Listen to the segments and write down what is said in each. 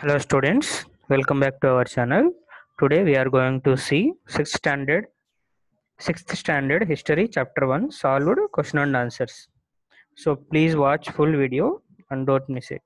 Hello students, welcome back to our channel. Today we are going to see 6th standard 6th standard history chapter 1 solved question and answers. So please watch full video and don't miss it.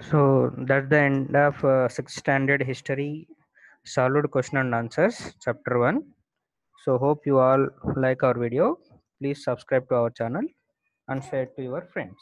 So that's the end of uh, sixth standard history solved question and answers chapter 1. So hope you all like our video. Please subscribe to our channel and share it to your friends.